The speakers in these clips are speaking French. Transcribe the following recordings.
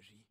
magie.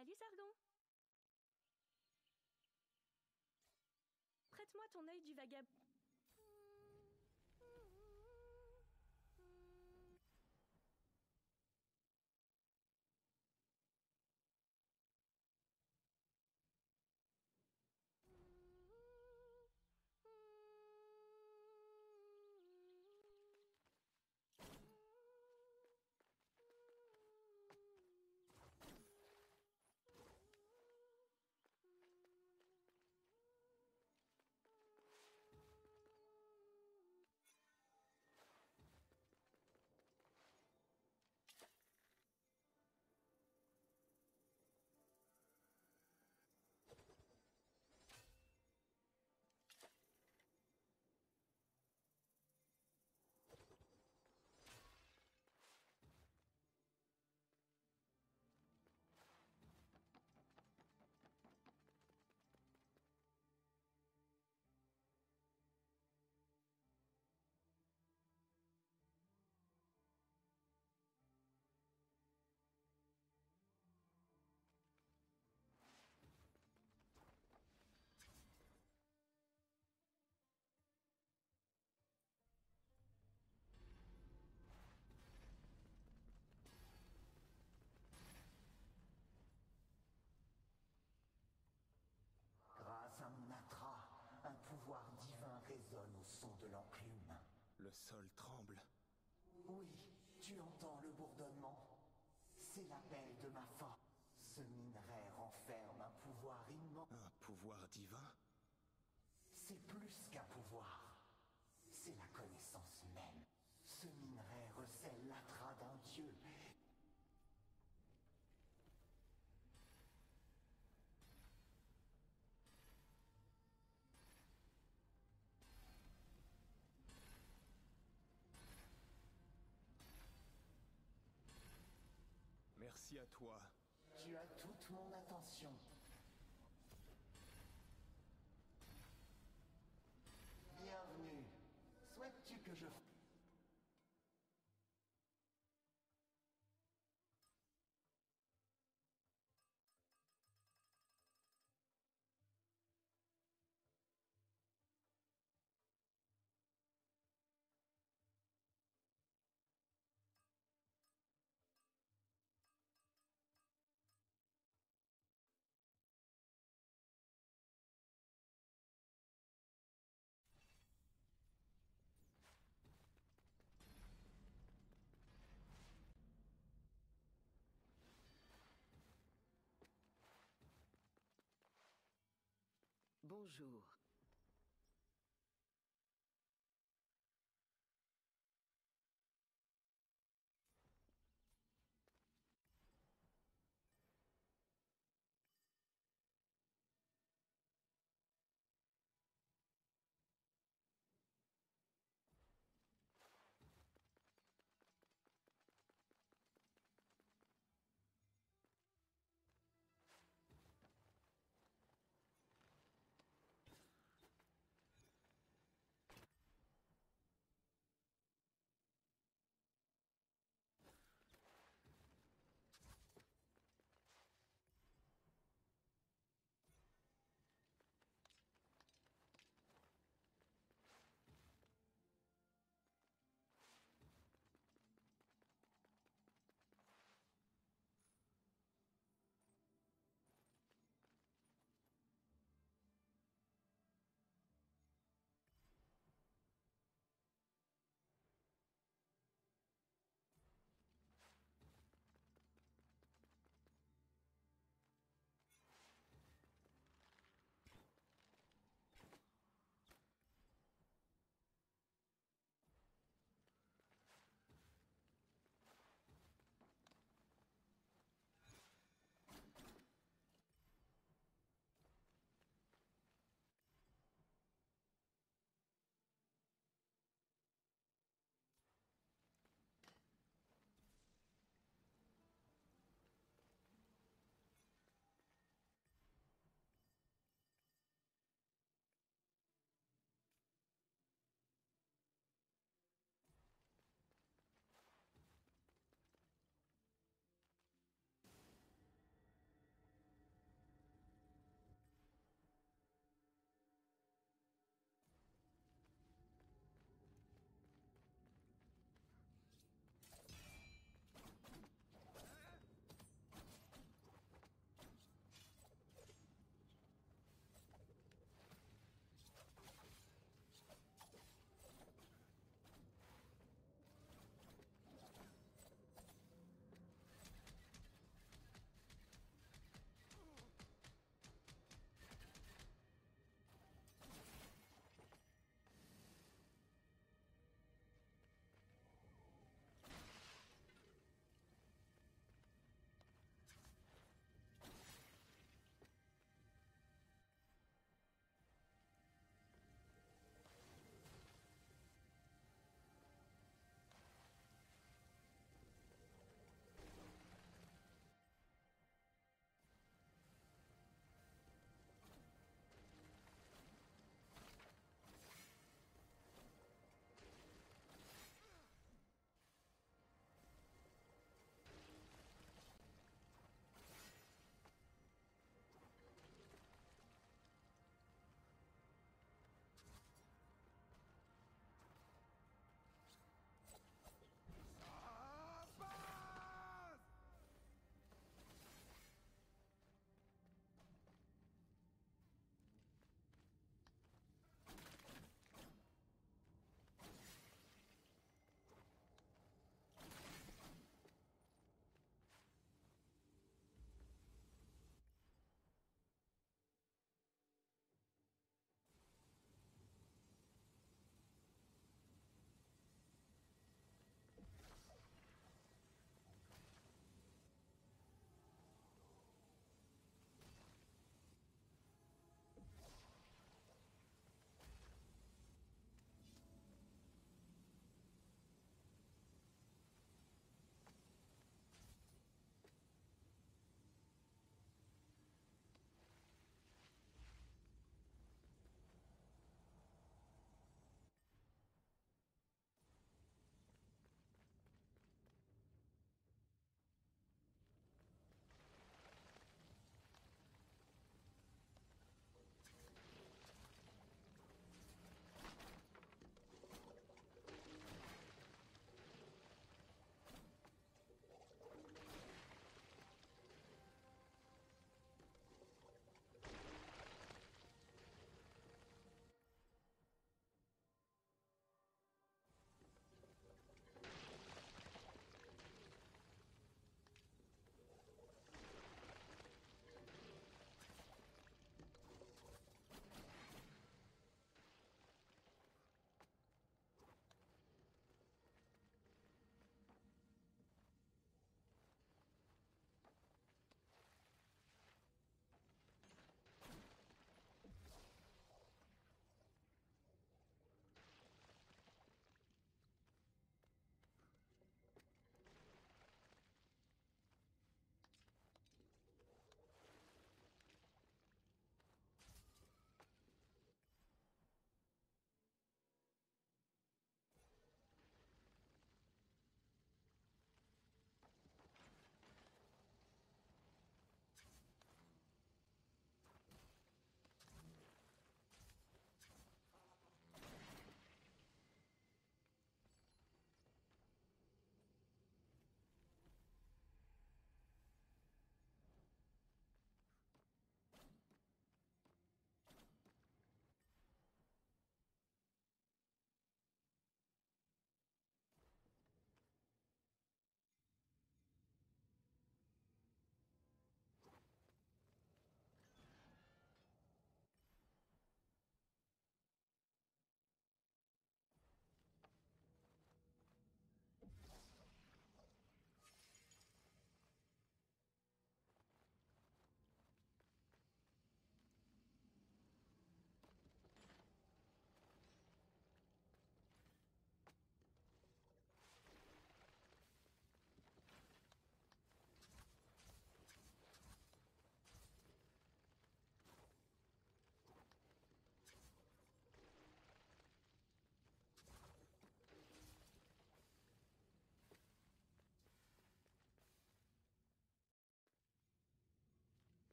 Salut Sargon. Prête-moi ton œil du vagab... Le sol tremble. Oui, tu entends le bourdonnement C'est l'appel de ma force. Ce minerai renferme un pouvoir immense. Un pouvoir divin? C'est plus qu'un pouvoir. C'est la connaissance même. Ce minerai recèle l'atra d'un dieu. Merci à toi. Tu as toute mon attention. Bonjour.